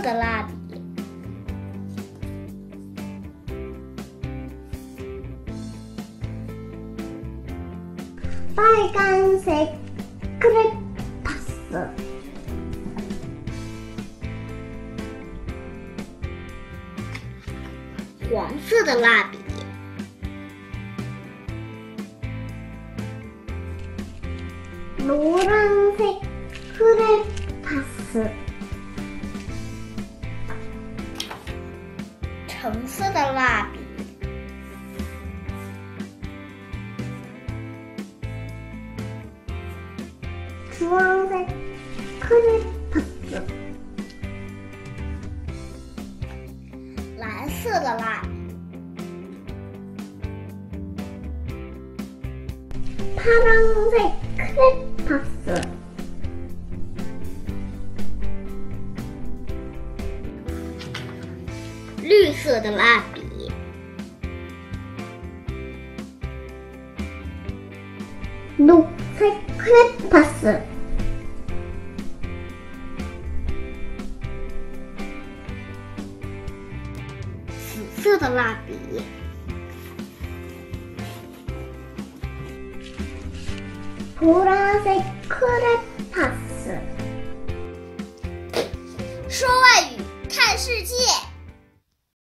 的蜡笔。빨간색 크레파스黄色的蜡笔， 노란색 크레 橙色的蜡笔。装在，快点！蓝色的蜡笔，绿色的蜡笔， 녹색 크레파스 紫色的蜡笔， 보라색 크레파스 说外语，看世界。